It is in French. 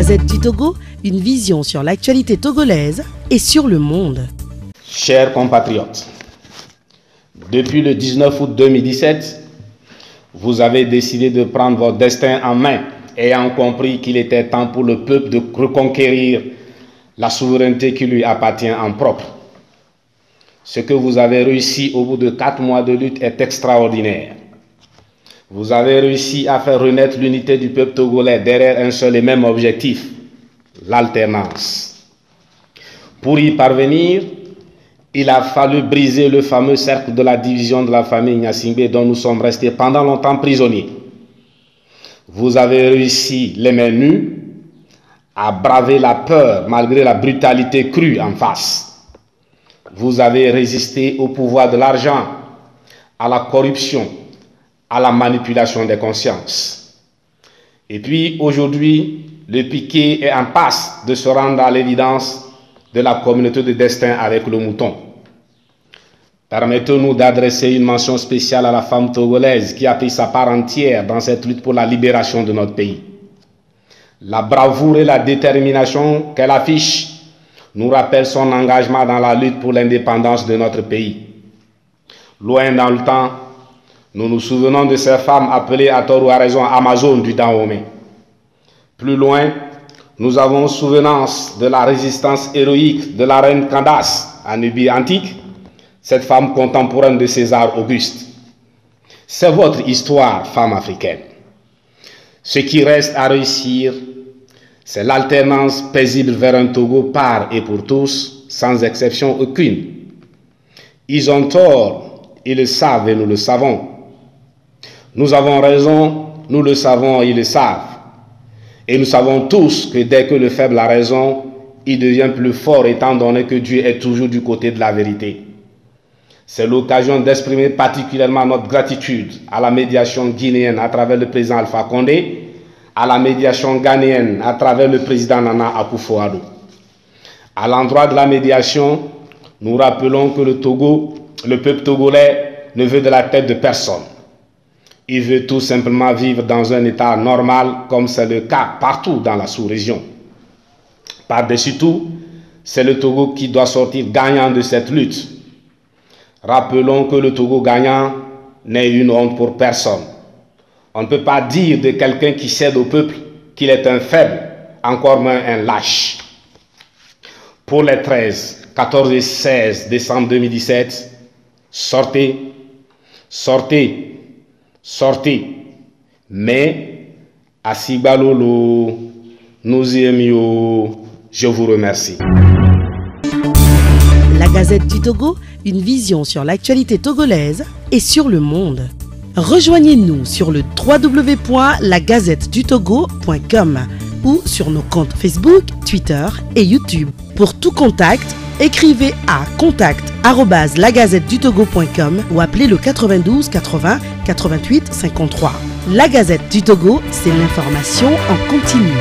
Gazette du Togo, une vision sur l'actualité togolaise et sur le monde. Chers compatriotes, depuis le 19 août 2017, vous avez décidé de prendre votre destin en main, ayant compris qu'il était temps pour le peuple de reconquérir la souveraineté qui lui appartient en propre. Ce que vous avez réussi au bout de quatre mois de lutte est extraordinaire. Vous avez réussi à faire renaître l'unité du peuple togolais derrière un seul et même objectif, l'alternance. Pour y parvenir, il a fallu briser le fameux cercle de la division de la famille Nyasingbe dont nous sommes restés pendant longtemps prisonniers. Vous avez réussi les mains nues à braver la peur malgré la brutalité crue en face. Vous avez résisté au pouvoir de l'argent, à la corruption, à la manipulation des consciences. Et puis aujourd'hui, le piquet est en passe de se rendre à l'évidence de la communauté de destin avec le mouton. Permettez-nous d'adresser une mention spéciale à la femme togolaise qui a pris sa part entière dans cette lutte pour la libération de notre pays. La bravoure et la détermination qu'elle affiche nous rappellent son engagement dans la lutte pour l'indépendance de notre pays. Loin dans le temps, nous nous souvenons de ces femmes appelées à tort ou à raison Amazon du Dahomey. Plus loin, nous avons souvenance de la résistance héroïque de la reine Candace en Nubie antique, cette femme contemporaine de César Auguste. C'est votre histoire, femme africaine. Ce qui reste à réussir, c'est l'alternance paisible vers un Togo par et pour tous, sans exception aucune. Ils ont tort, ils le savent et nous le savons. Nous avons raison, nous le savons, ils le savent. Et nous savons tous que dès que le faible a raison, il devient plus fort étant donné que Dieu est toujours du côté de la vérité. C'est l'occasion d'exprimer particulièrement notre gratitude à la médiation guinéenne à travers le président Alpha Condé, à la médiation ghanéenne à travers le président Nana Akufo-Addo. À l'endroit de la médiation, nous rappelons que le Togo, le peuple togolais, ne veut de la tête de personne. Il veut tout simplement vivre dans un état normal comme c'est le cas partout dans la sous-région. Par-dessus tout, c'est le Togo qui doit sortir gagnant de cette lutte. Rappelons que le Togo gagnant n'est une honte pour personne. On ne peut pas dire de quelqu'un qui cède au peuple qu'il est un faible, encore moins un lâche. Pour les 13, 14 et 16 décembre 2017, sortez, sortez sortez. Mais à Sibalolo, nous aimions. Je vous remercie. La Gazette du Togo, une vision sur l'actualité togolaise et sur le monde. Rejoignez-nous sur le www.lagazettedutogo.com ou sur nos comptes Facebook, Twitter et YouTube. Pour tout contact, écrivez à contact@lagazettedutogo.com ou appelez le 92 80 88 53. La Gazette du Togo, c'est l'information en continu.